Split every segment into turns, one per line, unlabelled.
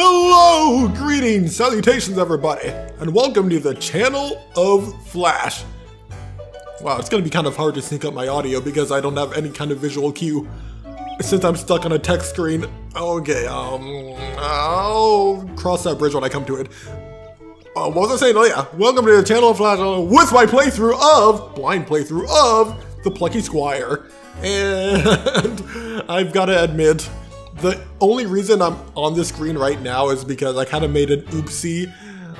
Hello! Greetings, salutations everybody, and welcome to the channel of Flash. Wow, it's gonna be kind of hard to sync up my audio because I don't have any kind of visual cue. Since I'm stuck on a text screen, okay, um, I'll cross that bridge when I come to it. Uh, what was I saying? Oh yeah, welcome to the channel of Flash uh, with my playthrough of, blind playthrough of, The Plucky Squire. And I've gotta admit, the only reason I'm on the screen right now is because I kind of made an oopsie.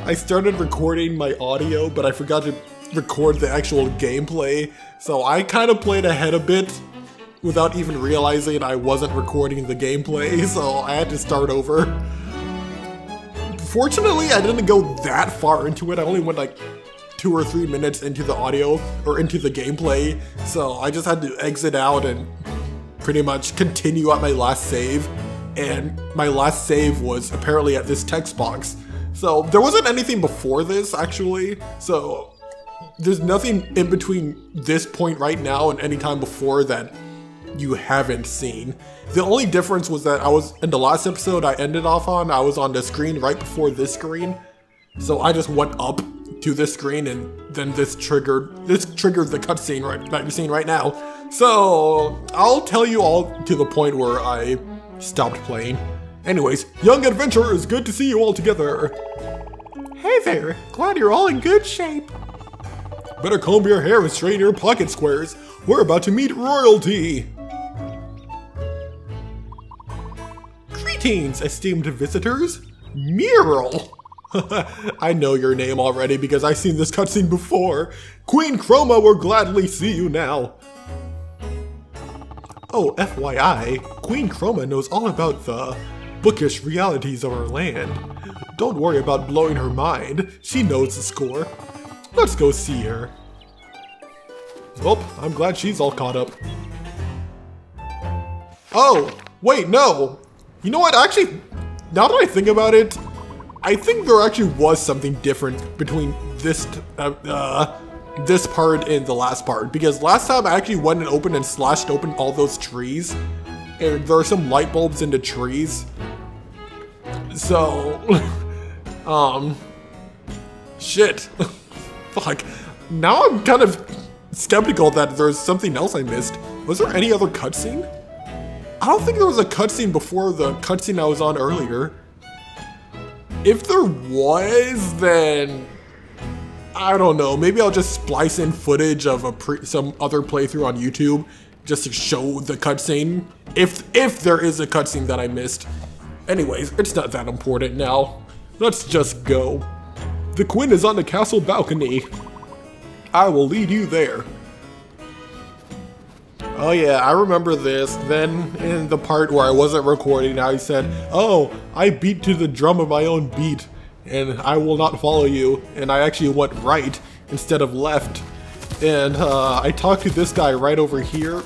I started recording my audio, but I forgot to record the actual gameplay, so I kind of played ahead a bit without even realizing I wasn't recording the gameplay, so I had to start over. Fortunately, I didn't go that far into it, I only went like two or three minutes into the audio, or into the gameplay, so I just had to exit out and pretty much continue at my last save, and my last save was apparently at this text box. So there wasn't anything before this, actually, so there's nothing in between this point right now and any time before that you haven't seen. The only difference was that I was, in the last episode I ended off on, I was on the screen right before this screen, so I just went up to this screen and then this triggered, this triggered the cutscene right, that you're seeing right now. So, I'll tell you all to the point where I stopped playing. Anyways, young adventurers, good to see you all together. Hey there, glad you're all in good shape. Better comb your hair and straighten your pocket squares. We're about to meet royalty. Greetings, esteemed visitors. Mural. I know your name already because I've seen this cutscene before. Queen Chroma will gladly see you now. Oh, FYI, Queen Chroma knows all about the bookish realities of our land. Don't worry about blowing her mind, she knows the score. Let's go see her. Well, I'm glad she's all caught up. Oh, wait, no. You know what, actually, now that I think about it, I think there actually was something different between this, uh, uh this part and the last part because last time I actually went and opened and slashed open all those trees and there are some light bulbs in the trees. So, um, shit. Fuck. Now I'm kind of skeptical that there's something else I missed. Was there any other cutscene? I don't think there was a cutscene before the cutscene I was on earlier. If there was, then I don't know. Maybe I'll just splice in footage of a some other playthrough on YouTube just to show the cutscene. If if there is a cutscene that I missed. Anyways, it's not that important now. Let's just go. The Queen is on the castle balcony. I will lead you there. Oh yeah, I remember this. Then in the part where I wasn't recording, I said, oh, I beat to the drum of my own beat and I will not follow you. And I actually went right instead of left. And uh, I talked to this guy right over here.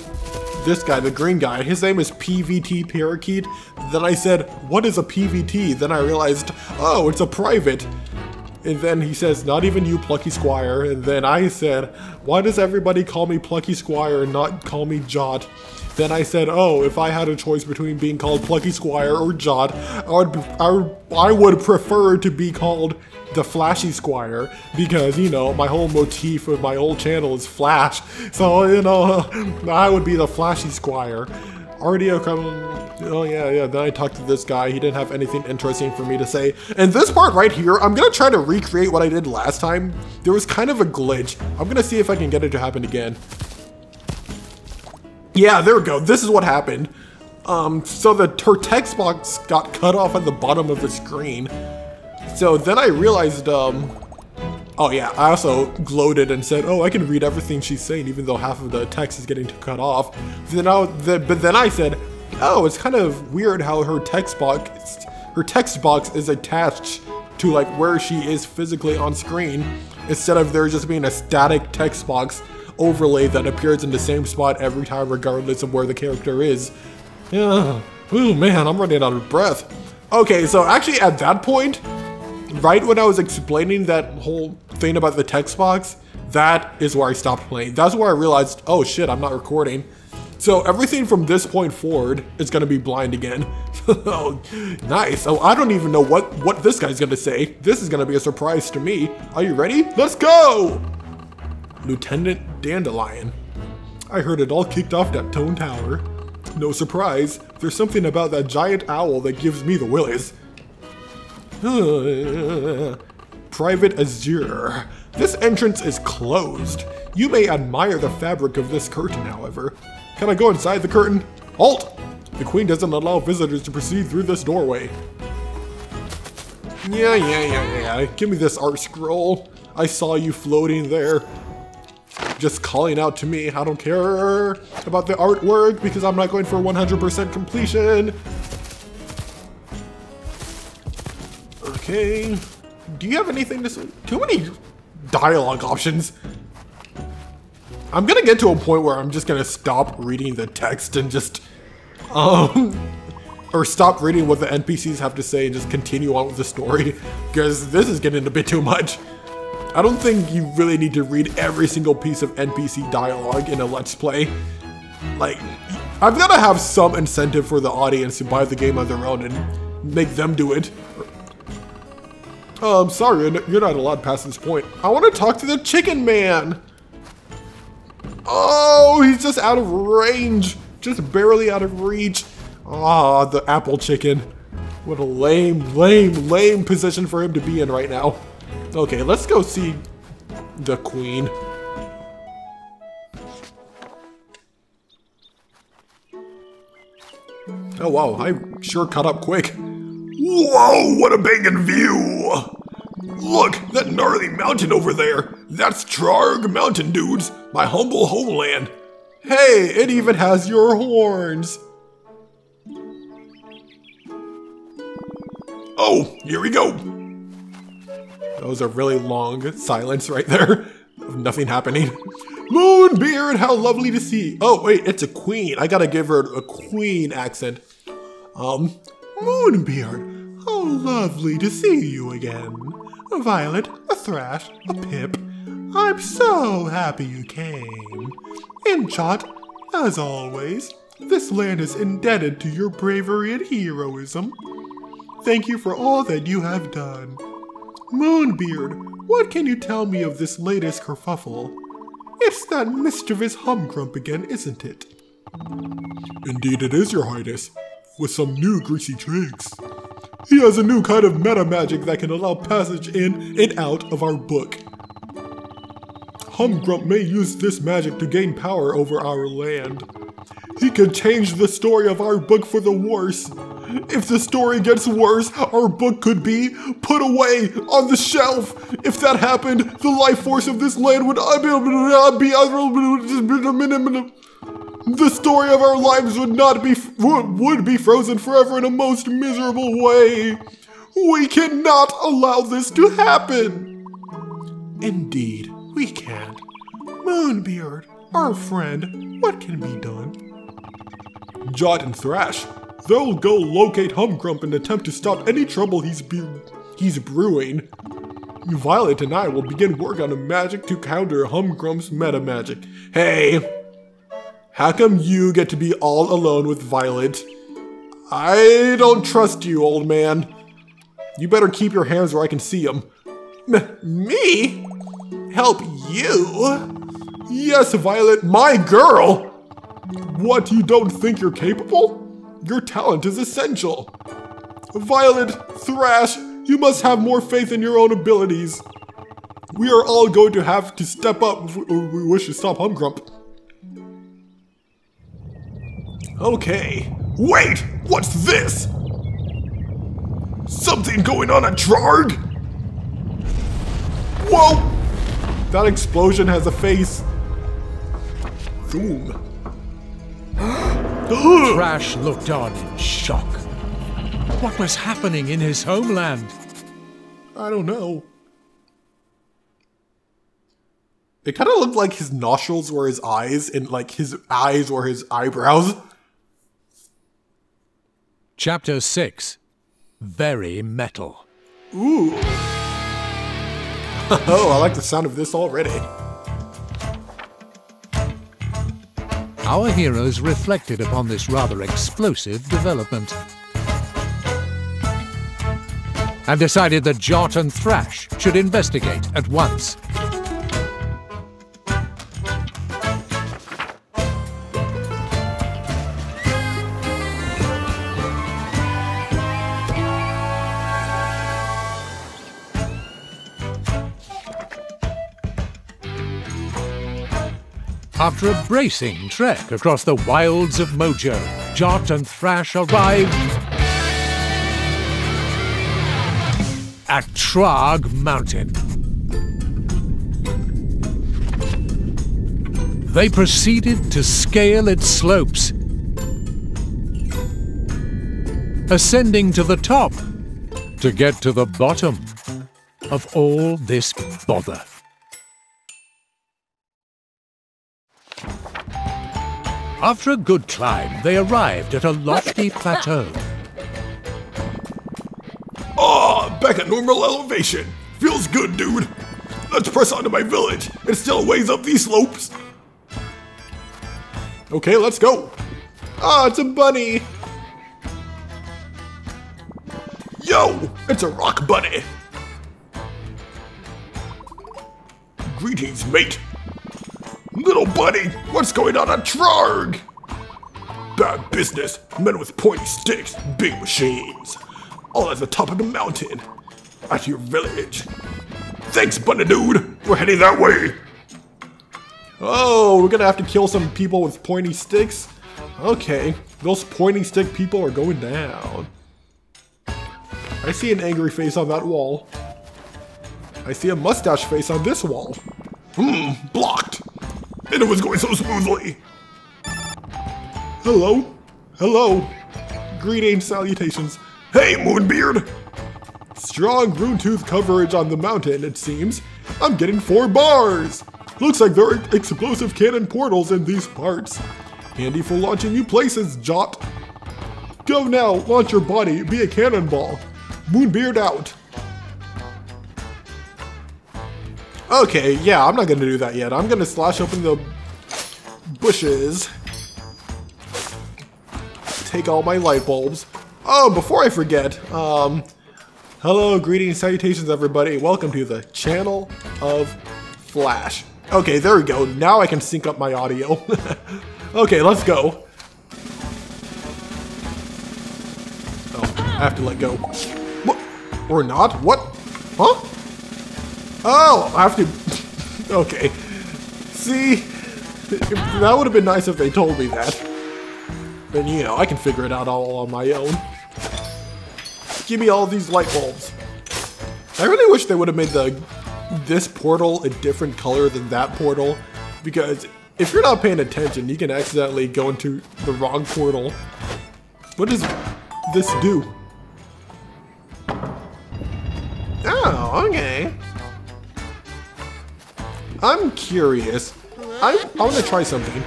This guy, the green guy, his name is PVT Parakeet. Then I said, what is a PVT? Then I realized, oh, it's a private. And then he says, not even you, Plucky Squire. And then I said, why does everybody call me Plucky Squire and not call me Jot? Then I said, oh, if I had a choice between being called Plucky Squire or Jot, I would, I would, I would prefer to be called the Flashy Squire because, you know, my whole motif of my old channel is Flash. So, you know, I would be the Flashy Squire. Artio come, oh yeah, yeah, then I talked to this guy, he didn't have anything interesting for me to say. And this part right here, I'm gonna try to recreate what I did last time. There was kind of a glitch. I'm gonna see if I can get it to happen again. Yeah, there we go. This is what happened. Um, so the her text box got cut off at the bottom of the screen. So then I realized, um, oh yeah, I also gloated and said, oh, I can read everything she's saying even though half of the text is getting cut off. Then I, the, but then I said, oh, it's kind of weird how her text box, her text box is attached to like where she is physically on screen instead of there just being a static text box overlay that appears in the same spot every time regardless of where the character is. Yeah, man, I'm running out of breath. Okay, so actually at that point, right when I was explaining that whole thing about the text box, that is where I stopped playing. That's where I realized, oh shit, I'm not recording. So everything from this point forward is gonna be blind again. oh, nice. Oh, I don't even know what, what this guy's gonna say. This is gonna be a surprise to me. Are you ready? Let's go! Lieutenant Dandelion. I heard it all kicked off that Tone Tower. No surprise, there's something about that giant owl that gives me the willies. Private Azure. This entrance is closed. You may admire the fabric of this curtain, however. Can I go inside the curtain? Halt! The queen doesn't allow visitors to proceed through this doorway. Yeah, yeah, yeah, yeah. Give me this art scroll. I saw you floating there. Just calling out to me. I don't care about the artwork because I'm not going for 100% completion. Okay. Do you have anything to say? Too many dialogue options. I'm gonna get to a point where I'm just gonna stop reading the text and just, um, or stop reading what the NPCs have to say and just continue on with the story, because this is getting a bit too much. I don't think you really need to read every single piece of NPC dialogue in a Let's Play. Like, I've gotta have some incentive for the audience to buy the game on their own and make them do it. I'm sorry, you're not allowed past this point. I want to talk to the chicken man! Oh, he's just out of range. Just barely out of reach. Ah, oh, the apple chicken. What a lame, lame, lame position for him to be in right now. Okay, let's go see the queen. Oh wow, I sure caught up quick. Whoa, what a bangin' view! Look, that gnarly mountain over there! That's Trarg Mountain, dudes! My humble homeland! Hey, it even has your horns! Oh, here we go! That was a really long silence right there nothing happening. Moonbeard, how lovely to see! Oh, wait, it's a queen. I gotta give her a queen accent. Um, Moonbeard, how lovely to see you again a violet, a thrash, a pip. I'm so happy you came. Inchot, as always, this land is indebted to your bravery and heroism. Thank you for all that you have done. Moonbeard, what can you tell me of this latest kerfuffle? It's that mischievous Humgrump again, isn't it? Indeed it is, your highness, with some new greasy tricks. He has a new kind of meta magic that can allow passage in and out of our book. Humgrump may use this magic to gain power over our land. He can change the story of our book for the worse. If the story gets worse, our book could be put away on the shelf. If that happened, the life force of this land would be the story of our lives would not be would be frozen forever in a most miserable way. We cannot allow this to happen. Indeed, we can't. Moonbeard, our friend, what can be done? Jot and Thrash, they'll go locate Humgrump and attempt to stop any trouble he's he's brewing. Violet and I will begin work on a magic to counter Humgrump's meta magic. Hey, how come you get to be all alone with Violet? I don't trust you, old man. You better keep your hands where I can see them. M me? Help you? Yes, Violet, my girl! What, you don't think you're capable? Your talent is essential. Violet, Thrash, you must have more faith in your own abilities. We are all going to have to step up if we wish to stop Humgrump. Okay. Wait! What's this? Something going on at Trarg? Whoa! That explosion has a face. Boom.
Thrash looked on in shock. What was happening in his homeland?
I don't know. It kind of looked like his nostrils were his eyes and like his eyes were his eyebrows.
Chapter 6 Very Metal.
Ooh. oh, I like the sound of this already.
our heroes reflected upon this rather explosive development. And decided that Jot and Thrash should investigate at once. After a bracing trek across the wilds of Mojo, Jot and Thrash arrived at Trarg Mountain. They proceeded to scale its slopes, ascending to the top to get to the bottom of all this bother. After a good climb, they arrived at a lofty plateau.
Ah, back at normal elevation. Feels good, dude. Let's press on to my village. It still ways up these slopes. Okay, let's go. Ah, it's a bunny. Yo, it's a rock bunny. Greetings, mate. Little buddy, what's going on at Trarg? Bad business, men with pointy sticks, big machines. All at the top of the mountain. At your village. Thanks, bunny dude. We're heading that way. Oh, we're gonna have to kill some people with pointy sticks? Okay, those pointy stick people are going down. I see an angry face on that wall. I see a mustache face on this wall. Hmm, blocked. And it was going so smoothly. Hello? Hello? Greetings, salutations. Hey, Moonbeard! Strong rune tooth coverage on the mountain, it seems. I'm getting four bars! Looks like there are explosive cannon portals in these parts. Handy for launching new places, Jot. Go now, launch your body, be a cannonball. Moonbeard out. Okay, yeah, I'm not gonna do that yet. I'm gonna slash open the bushes. Take all my light bulbs. Oh, before I forget, um, hello, greetings, salutations, everybody. Welcome to the channel of Flash. Okay, there we go. Now I can sync up my audio. okay, let's go. Oh, I have to let go. What? Or not? What? Huh? Oh, I have to... okay. See? That would have been nice if they told me that. Then, you know, I can figure it out all on my own. Give me all these light bulbs. I really wish they would have made the this portal a different color than that portal. Because if you're not paying attention, you can accidentally go into the wrong portal. What does this do? Oh, okay. I'm curious. I, I want to try something.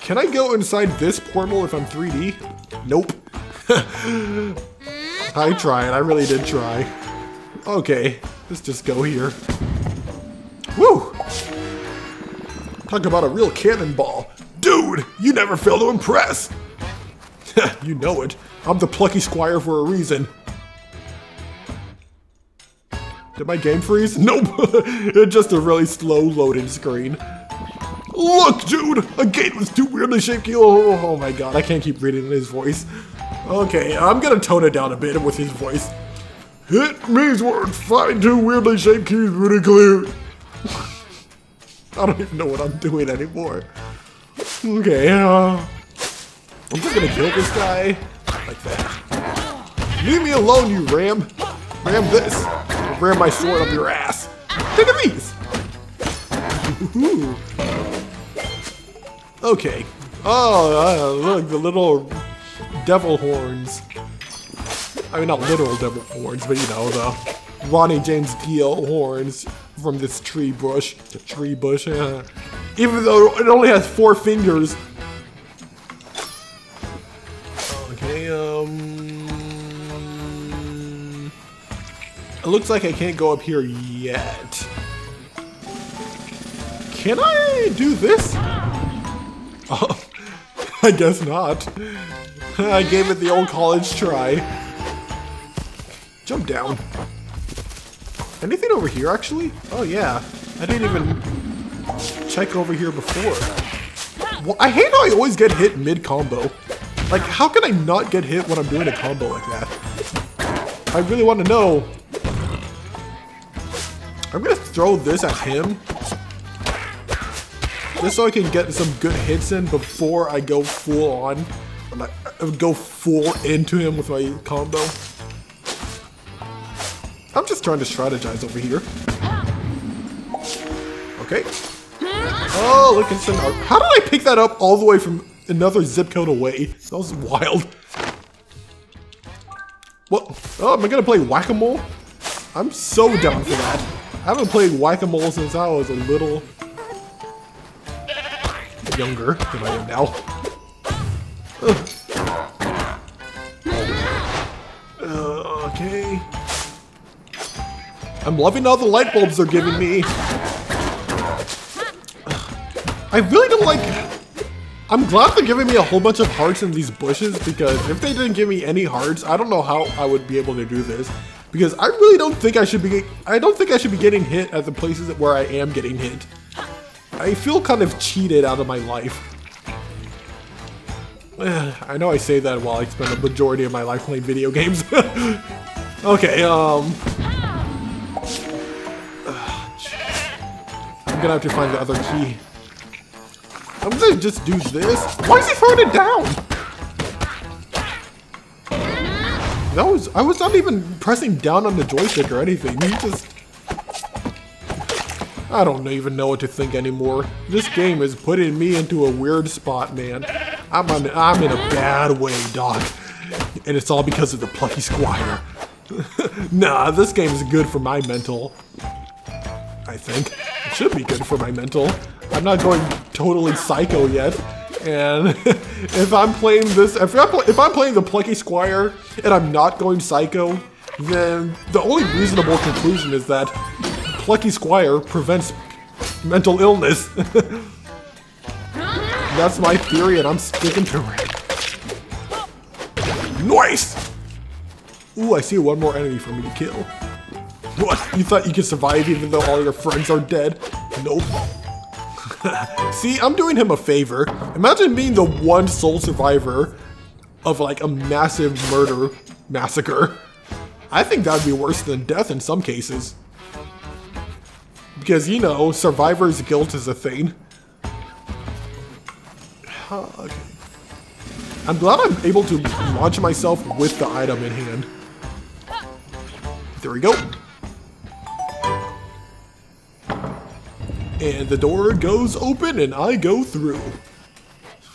Can I go inside this portal if I'm 3D? Nope. I tried. I really did try. Okay, let's just go here. Woo! Talk about a real cannonball. Dude, you never fail to impress. you know it. I'm the plucky squire for a reason. Did my game freeze? Nope. it's just a really slow loading screen. Look, dude! A gate with two weirdly shaped keys. Oh, oh, my god, I can't keep reading his voice. Okay, I'm gonna tone it down a bit with his voice. It means words. Find two weirdly shaped keys pretty clear. I don't even know what I'm doing anymore. Okay, uh, I'm just gonna kill this guy like that. Leave me alone, you ram. Ram this. Ram my sword up your ass. Take a these. Okay. Oh, uh, look, the little devil horns. I mean, not literal devil horns, but you know, the Ronnie James Dio horns from this tree bush. The tree bush, uh, Even though it only has four fingers. Okay, um... It looks like I can't go up here yet. Can I do this? Oh, I guess not. I gave it the old college try. Jump down. Anything over here, actually? Oh, yeah. I didn't even check over here before. Well, I hate how I always get hit mid-combo. Like, how can I not get hit when I'm doing a combo like that? I really want to know. I'm gonna throw this at him. Just so I can get some good hits in before I go full on. I uh, go full into him with my combo. I'm just trying to strategize over here. Okay. Oh, look, it's an How did I pick that up all the way from another zip code away? That was wild. What? Oh, am I gonna play Whack-A-Mole? I'm so down for that. I haven't played Whack-A-Mole since I was a little younger than I am now. Okay. I'm loving all the light bulbs they're giving me. I really don't like... I'm glad they're giving me a whole bunch of hearts in these bushes because if they didn't give me any hearts, I don't know how I would be able to do this. Because I really don't think I should be... I don't think I should be getting hit at the places where I am getting hit. I feel kind of cheated out of my life. I know I say that while I spend the majority of my life playing video games. okay, um... I'm gonna have to find the other key. I'm gonna just do this. Why is he throwing it down? That was, I was not even pressing down on the joystick or anything. He just... I don't even know what to think anymore. This game is putting me into a weird spot, man. I'm, on, I'm in a bad way, Doc. And it's all because of the Plucky Squire. nah, this game is good for my mental. I think. It should be good for my mental. I'm not going totally psycho yet. And if I'm playing this, if I'm, if I'm playing the Plucky Squire and I'm not going psycho, then the only reasonable conclusion is that Plucky Squire prevents mental illness. That's my theory and I'm sticking to it. Nice! Ooh, I see one more enemy for me to kill. What? You thought you could survive even though all your friends are dead? Nope. See, I'm doing him a favor. Imagine being the one sole survivor of like a massive murder massacre. I think that would be worse than death in some cases. Because, you know, survivor's guilt is a thing. okay. I'm glad I'm able to launch myself with the item in hand. There we go. And the door goes open and I go through.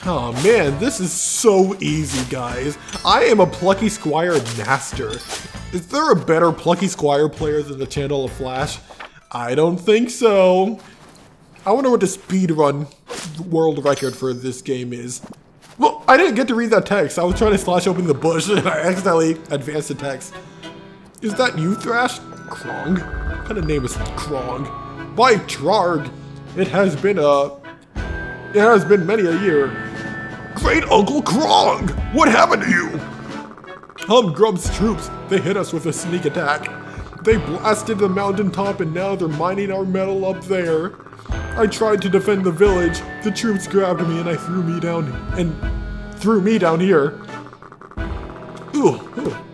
Oh man, this is so easy, guys. I am a Plucky Squire master. Is there a better Plucky Squire player than the Channel of Flash? I don't think so. I wonder what the speedrun world record for this game is. Well, I didn't get to read that text. I was trying to slash open the bush and I accidentally advanced the text. Is that you, Thrash? Krong? What kind of name is Krong? By Trarg. It has been a... It has been many a year. Great Uncle Krong! What happened to you? Humgrump's troops, they hit us with a sneak attack. They blasted the mountaintop and now they're mining our metal up there. I tried to defend the village. The troops grabbed me and I threw me down and threw me down here. Ooh, ooh.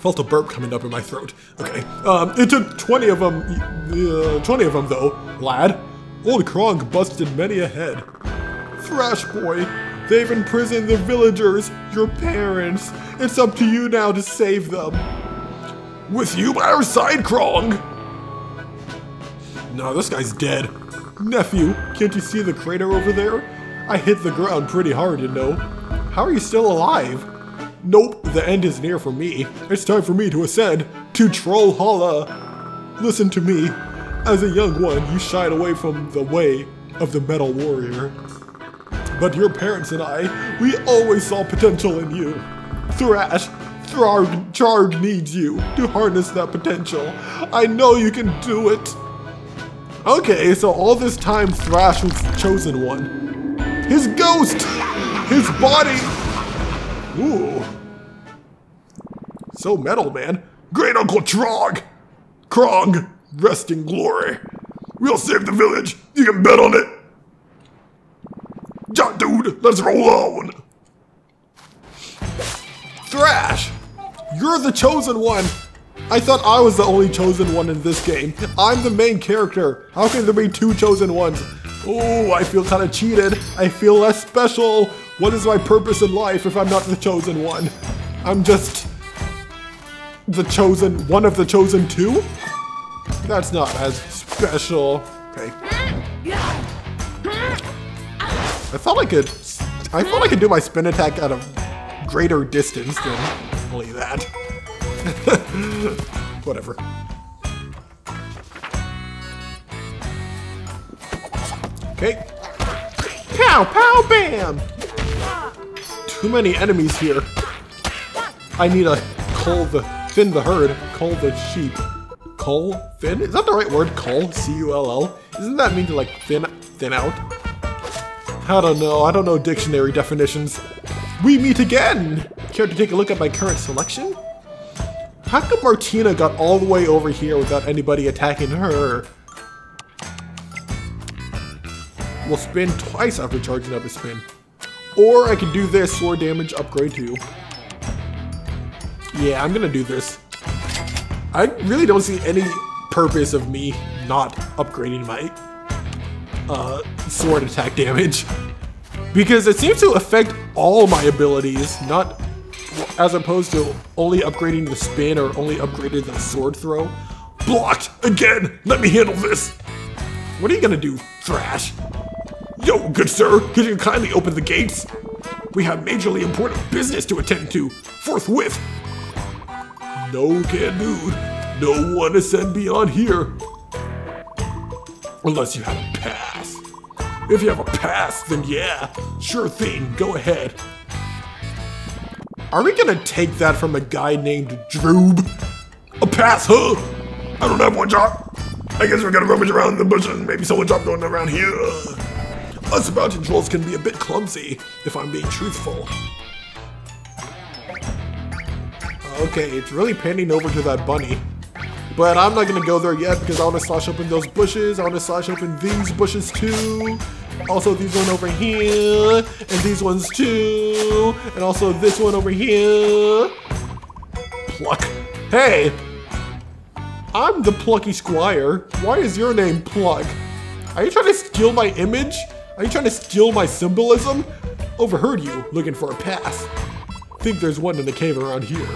Felt a burp coming up in my throat. Okay. Um, it took 20 of them, uh, 20 of them though, lad. Old Krong busted many a head. Thrash boy, they've imprisoned the villagers, your parents. It's up to you now to save them. With you by our side, Krong! No, this guy's dead. Nephew, can't you see the crater over there? I hit the ground pretty hard, you know. How are you still alive? Nope, the end is near for me. It's time for me to ascend to Trollhalla. Listen to me. As a young one, you shied away from the way of the Metal Warrior. But your parents and I, we always saw potential in you. Thrash, Thrarg, Charg needs you to harness that potential. I know you can do it. Okay, so all this time Thrash was chosen one. His ghost! his body. Ooh. So metal, man. Great Uncle Trog. Krog, rest in glory. We'll save the village. You can bet on it. Ja, dude, let's roll on. Thrash, you're the chosen one. I thought I was the only chosen one in this game. I'm the main character. How can there be two chosen ones? Oh, I feel kind of cheated. I feel less special. What is my purpose in life if I'm not the chosen one? I'm just the chosen, one of the chosen two? That's not as special. Okay. I thought I could, I thought I could do my spin attack at a greater distance than only that. Whatever. Okay. Pow, pow, bam! Too many enemies here. I need to cull the, thin the herd, cull the sheep. Cull? Thin? Is that the right word? Cull? C-U-L-L? Doesn't that mean to like thin, thin out? I don't know, I don't know dictionary definitions. We meet again! Care to take a look at my current selection? How come Martina got all the way over here without anybody attacking her? We'll spin twice after charging up a spin. Or I can do this sword damage upgrade too. Yeah, I'm gonna do this. I really don't see any purpose of me not upgrading my uh, sword attack damage. Because it seems to affect all my abilities, not as opposed to only upgrading the spin or only upgrading the sword throw. Blocked! Again! Let me handle this! What are you gonna do, Thrash? Yo, good sir, could you kindly open the gates? We have majorly important business to attend to, forthwith. No can dude. No one is sent beyond here. Unless you have a pass. If you have a pass, then yeah, sure thing, go ahead. Are we gonna take that from a guy named Droob? A pass, huh? I don't have one, Jot. I guess we're gonna rummage around the bushes. Maybe someone dropped one around here. Us mountain trolls can be a bit clumsy, if I'm being truthful. Okay, it's really panning over to that bunny. But I'm not gonna go there yet because I wanna slash open those bushes. I wanna slash open these bushes too. Also these one over here. And these ones too. And also this one over here. Pluck. Hey! I'm the plucky squire. Why is your name Pluck? Are you trying to steal my image? Are you trying to steal my symbolism? Overheard you, looking for a pass. Think there's one in the cave around here.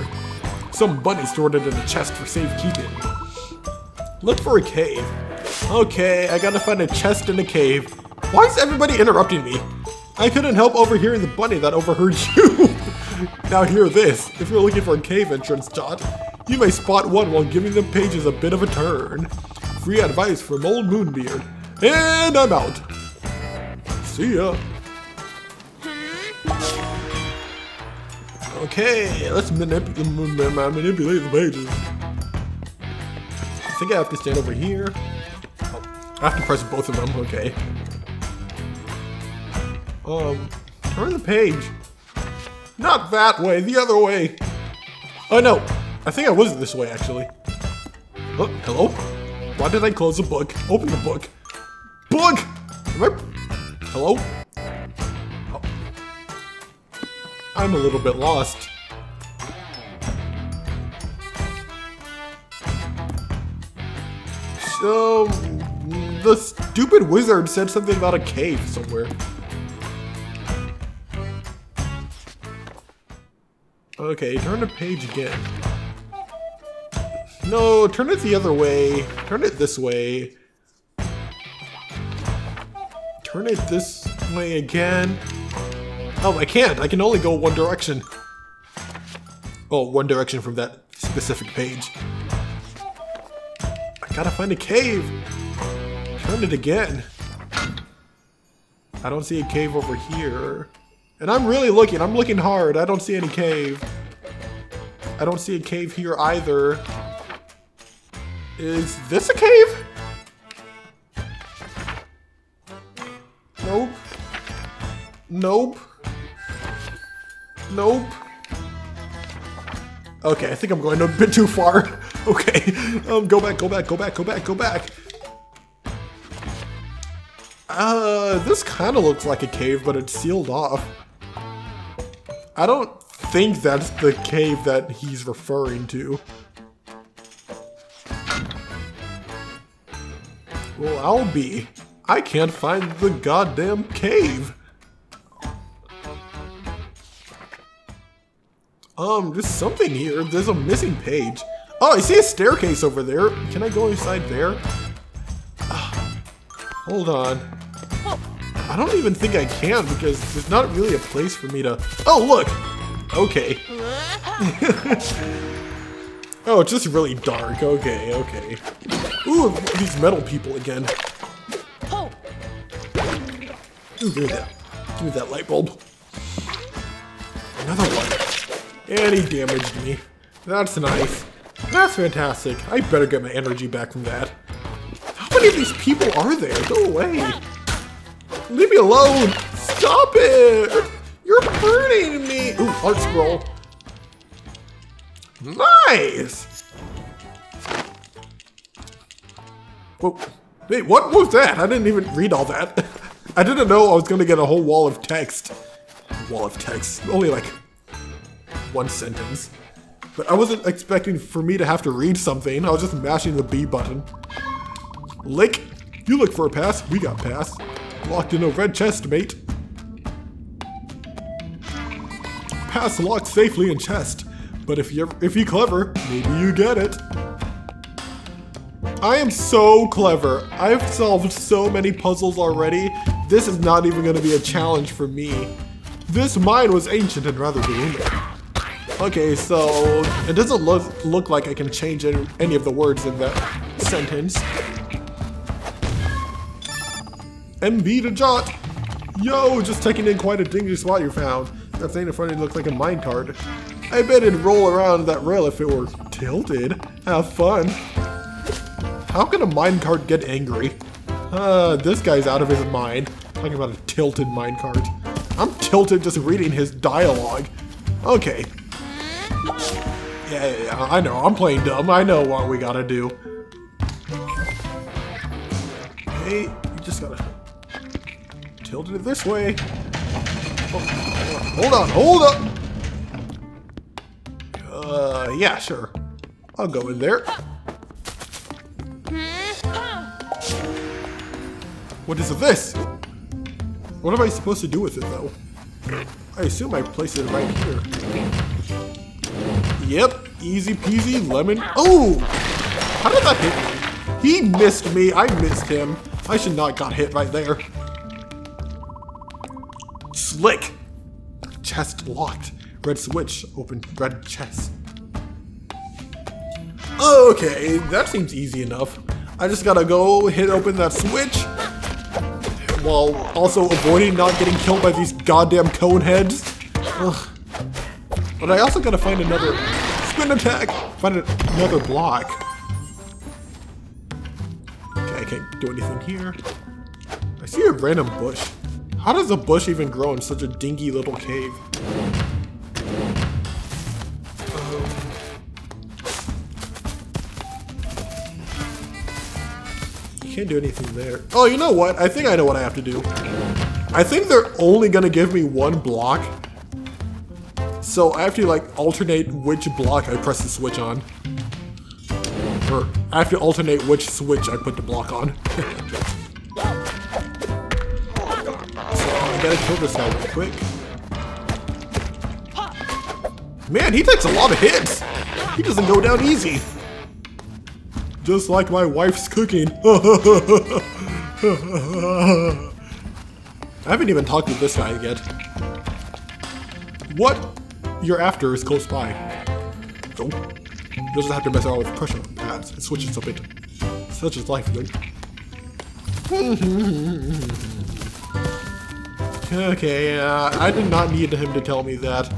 Some bunny stored it in a chest for safekeeping. Look for a cave. Okay, I gotta find a chest in a cave. Why is everybody interrupting me? I couldn't help overhearing the bunny that overheard you. now hear this. If you're looking for a cave entrance, Dot, you may spot one while giving the pages a bit of a turn. Free advice from old Moonbeard. And I'm out. See ya. Okay, let's manip manipulate the pages. I think I have to stand over here. Oh, I have to press both of them, okay. Um, turn the page. Not that way, the other way. Oh no, I think I was this way actually. Oh, hello? Why did I close the book? Open the book. Book! Am I... Hello? Oh. I'm a little bit lost. So, the stupid wizard said something about a cave somewhere. Okay, turn the page again. No, turn it the other way. Turn it this way. Turn it this way again. Oh, I can't. I can only go one direction. Oh, one direction from that specific page. I gotta find a cave. Turn it again. I don't see a cave over here. And I'm really looking. I'm looking hard. I don't see any cave. I don't see a cave here either. Is this a cave? Nope. Nope. Okay, I think I'm going a bit too far. Okay, um, go back, go back, go back, go back, go back. Uh, this kind of looks like a cave, but it's sealed off. I don't think that's the cave that he's referring to. Well, I'll be. I can't find the goddamn cave. Um, there's something here. There's a missing page. Oh, I see a staircase over there. Can I go inside there? Ah, hold on. I don't even think I can because there's not really a place for me to... Oh, look! Okay. oh, it's just really dark. Okay, okay. Ooh, these metal people again. Ooh, give me that. Give me that light bulb. Another one. And he damaged me. That's nice. That's fantastic. I better get my energy back from that. How many of these people are there? Go away. Leave me alone. Stop it. You're hurting me. Ooh, art scroll. Nice. Whoa. Wait, what was that? I didn't even read all that. I didn't know I was going to get a whole wall of text. Wall of text. Only like one sentence. But I wasn't expecting for me to have to read something. I was just mashing the B button. Lick, you look for a pass. We got pass. Locked in a red chest, mate. Pass locked safely in chest. But if you if you clever, maybe you get it. I am so clever. I've solved so many puzzles already. This is not even going to be a challenge for me. This mine was ancient and rather gloomy. Okay, so it doesn't look look like I can change any, any of the words in that sentence. MB to Jot. Yo, just taking in quite a dingy spot you found. That thing in front of you looks like a minecart. I bet it'd roll around that rail if it were tilted. Have fun. How can a minecart get angry? Uh, this guy's out of his mind. Talking about a tilted minecart. I'm tilted just reading his dialogue. Okay, yeah, yeah, I know. I'm playing dumb. I know what we gotta do. Hey, you just gotta tilt it this way. Oh, hold on, hold up. Uh, yeah, sure. I'll go in there. What is this? What am I supposed to do with it, though? I assume I place it right here. Yep, easy peasy lemon. Oh! How did that hit me? He missed me. I missed him. I should not got hit right there. Slick. Chest locked. Red switch. Open red chest. Okay, that seems easy enough. I just gotta go hit open that switch while also avoiding not getting killed by these goddamn cone heads. Ugh. But I also gotta find another spin attack! Find another block. Okay, I can't do anything here. I see a random bush. How does a bush even grow in such a dingy little cave? Um, you can't do anything there. Oh, you know what? I think I know what I have to do. I think they're only gonna give me one block so I have to like alternate which block I press the switch on. Or I have to alternate which switch I put the block on. so I gotta kill this guy real quick. Man, he takes a lot of hits! He doesn't go down easy. Just like my wife's cooking. I haven't even talked to this guy yet. What you're after is close by. So, you just have to mess around with pressure pads and switches a bit. Such is life, though. okay, uh, I did not need him to tell me that.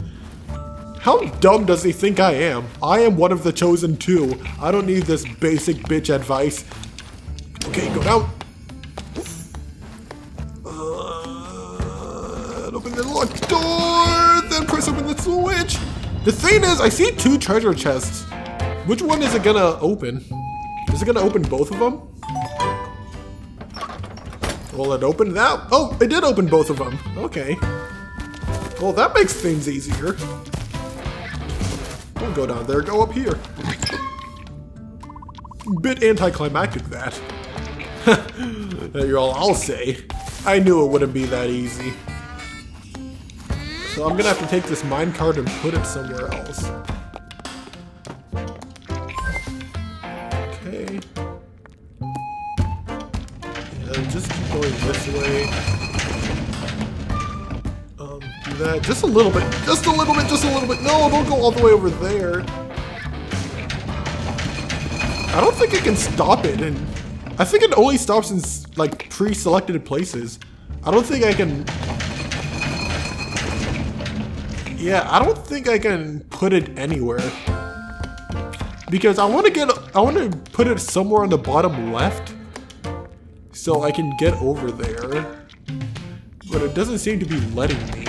How dumb does he think I am? I am one of the chosen two. I don't need this basic bitch advice. Okay, go down. The thing is, I see two treasure chests. Which one is it gonna open? Is it gonna open both of them? Well, it opened that. Oh, it did open both of them. Okay. Well, that makes things easier. Don't go down there, go up here. Bit anticlimactic, that. You're all I'll say. I knew it wouldn't be that easy. So I'm gonna have to take this minecart and put it somewhere else. Okay. Yeah, just keep going this way. Um, do that just a little bit, just a little bit, just a little bit. No, don't go all the way over there. I don't think it can stop it, and I think it only stops in like pre-selected places. I don't think I can. Yeah, I don't think I can put it anywhere because I want to get I want to put it somewhere on the bottom left so I can get over there. But it doesn't seem to be letting me.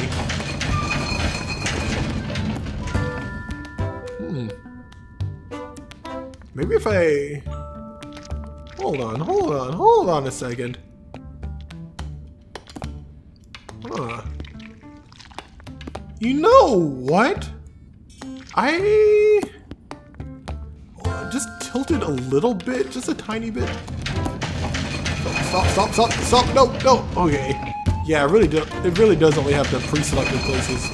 Hmm. Maybe if I... Hold on, hold on, hold on a second. Huh. You know what? I... Uh, just tilted a little bit, just a tiny bit. Stop, stop, stop, stop, no, no, okay. Yeah, it really, do, it really does only have the pre-selected places.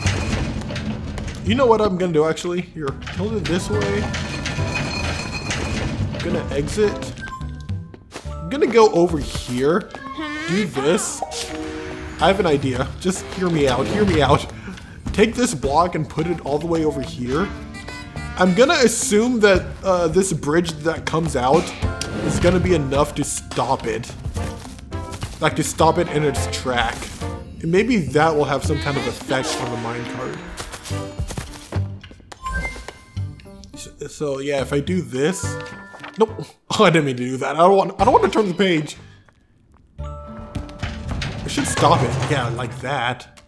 You know what I'm gonna do actually? Here, tilt it this way. I'm gonna exit. I'm gonna go over here, do this. I have an idea, just hear me out, hear me out. Take this block and put it all the way over here. I'm gonna assume that uh, this bridge that comes out is gonna be enough to stop it. Like to stop it in its track. And maybe that will have some kind of effect on the minecart. So, so yeah, if I do this, nope. Oh, I didn't mean to do that. I don't want. I don't want to turn the page. I should stop it. Yeah, like that.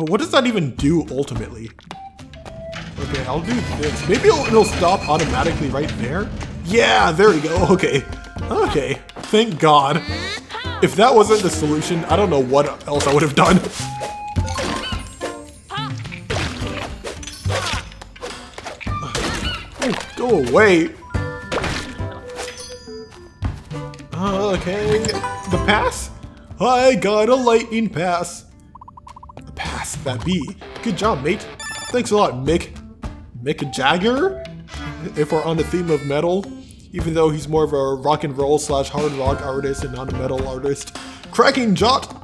But what does that even do ultimately? Okay, I'll do this. Maybe it'll, it'll stop automatically right there. Yeah, there we go. Okay. Okay. Thank God. If that wasn't the solution, I don't know what else I would have done. Go away. Uh, okay. The pass? I got a lightning pass. That be. Good job, mate. Thanks a lot, Mick. Mick Jagger? If we're on the theme of metal, even though he's more of a rock and roll slash hard rock artist and not a metal artist. Cracking Jot!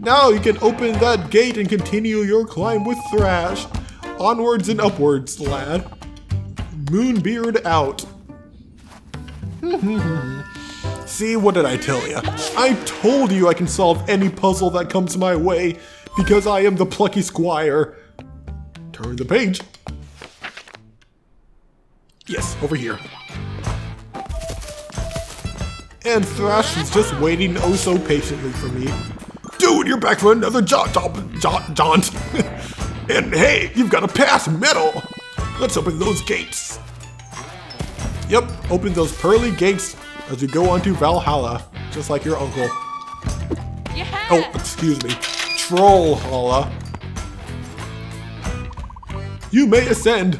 Now you can open that gate and continue your climb with Thrash. Onwards and upwards, lad. Moonbeard out. See, what did I tell you? I told you I can solve any puzzle that comes my way, because I am the plucky squire. Turn the page. Yes, over here. And Thrash is just waiting oh so patiently for me. Dude, you're back for another jaunt, jaunt, jaunt. and hey, you've got a pass metal. Let's open those gates. Yep, open those pearly gates as we go on to Valhalla, just like your uncle.
Yeah.
Oh, excuse me. Trollhalla. You may ascend.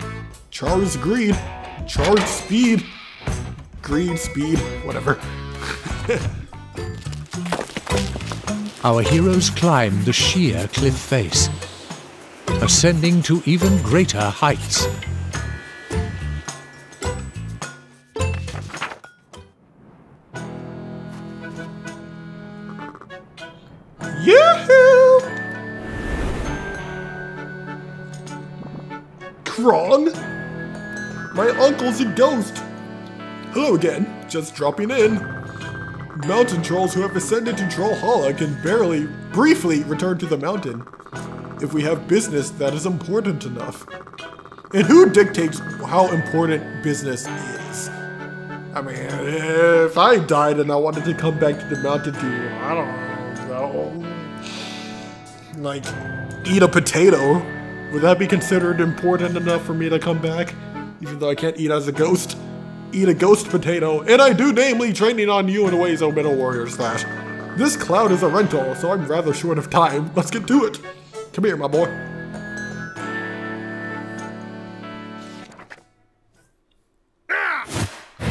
Charge greed. Charge speed. Greed, speed, whatever.
Our heroes climb the sheer cliff face, ascending to even greater heights.
Ghost. Hello again, just dropping in. Mountain trolls who have ascended to Troll Trollhalla can barely, briefly return to the mountain if we have business that is important enough. And who dictates how important business is? I mean, if I died and I wanted to come back to the mountain to, I don't know, like, eat a potato. Would that be considered important enough for me to come back? Even though I can't eat as a ghost? Eat a ghost potato, and I do namely training on you in ways, O Metal Warrior Slash. This cloud is a rental, so I'm rather short of time. Let's get to it. Come here, my boy.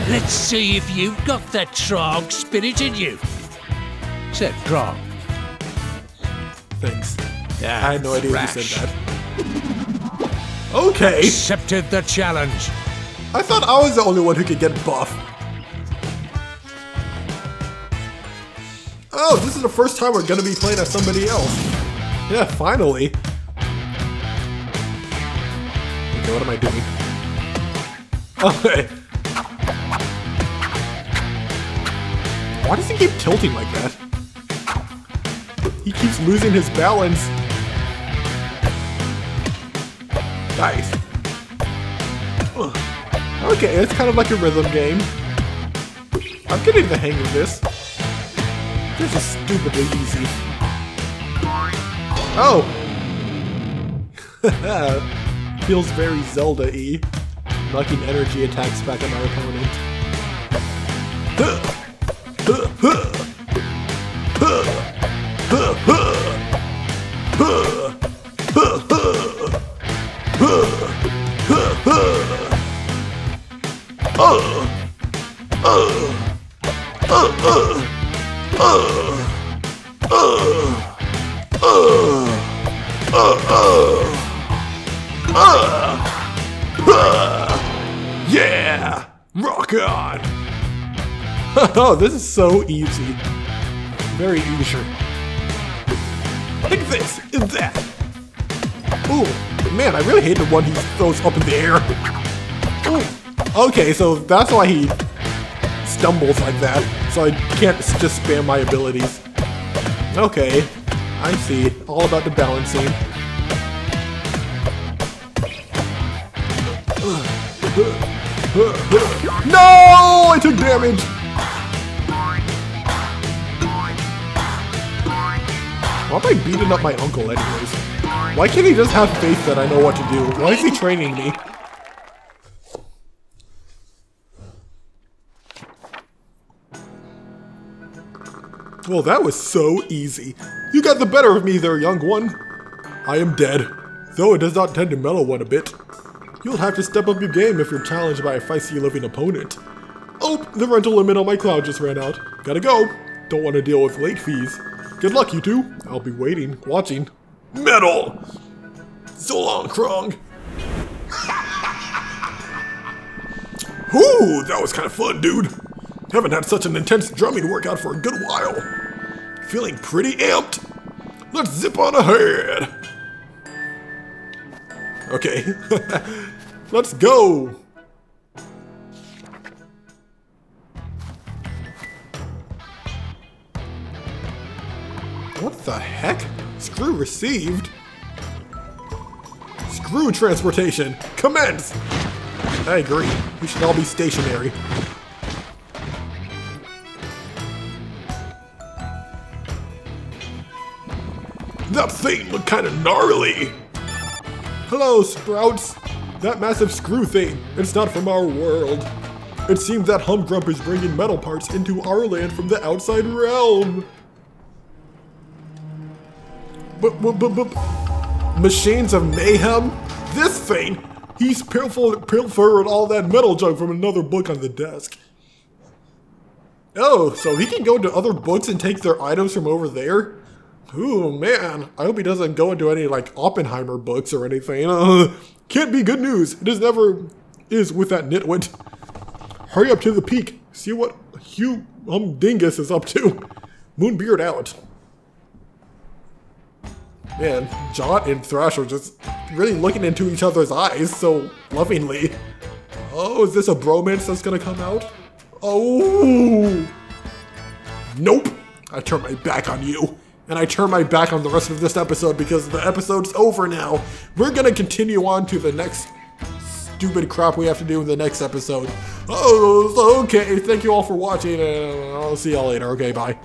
Let's see if you've got that Trog spirit in you.
said Grog.
Thanks.
Ah,
I had no idea you said that. Okay.
Accepted the challenge.
I thought I was the only one who could get buff. Oh, this is the first time we're gonna be playing as somebody else. Yeah, finally. Okay, what am I doing? Okay. Why does he keep tilting like that? He keeps losing his balance. Okay, it's kind of like a rhythm game. I'm getting the hang of this. This is stupidly easy. Oh! Feels very Zelda-y. Knocking energy attacks back at my opponent. oh, this is so easy. Very easy. Like this and that. Ooh, man, I really hate the one he throws up in the air. Ooh. Okay, so that's why he stumbles like that. So I can't just spam my abilities. Okay, I see. All about the balancing. No! I took damage! Why am I beating up my uncle anyways? Why can't he just have faith that I know what to do? Why is he training me? Well, that was so easy. You got the better of me there, young one. I am dead, though it does not tend to mellow one a bit. You'll have to step up your game if you're challenged by a feisty living opponent. Oh, the rental limit on my cloud just ran out. Gotta go. Don't want to deal with late fees. Good luck, you two. I'll be waiting, watching. Metal! So long, Krong. Ooh, that was kind of fun, dude. Haven't had such an intense drumming workout for a good while. Feeling pretty amped. Let's zip on ahead. Okay. Let's go. The heck? Screw received? Screw transportation! Commence! I agree. We should all be stationary. That thing looked kinda gnarly! Hello, Sprouts! That massive screw thing, it's not from our world. It seems that Humgrump is bringing metal parts into our land from the outside realm. Machines of mayhem? This thing? He's pilfer- pilfered all that metal junk from another book on the desk. Oh, so he can go into other books and take their items from over there? Ooh, man. I hope he doesn't go into any, like, Oppenheimer books or anything. Uh, can't be good news. It is never is with that nitwit. Hurry up to the peak. See what Hugh um Dingus is up to. Moonbeard out. Man, Jot and Thrash are just really looking into each other's eyes so lovingly. Oh, is this a bromance that's gonna come out? Oh! Nope! I turn my back on you. And I turn my back on the rest of this episode because the episode's over now. We're gonna continue on to the next stupid crap we have to do in the next episode. Oh, okay. Thank you all for watching, and I'll see y'all later. Okay, bye.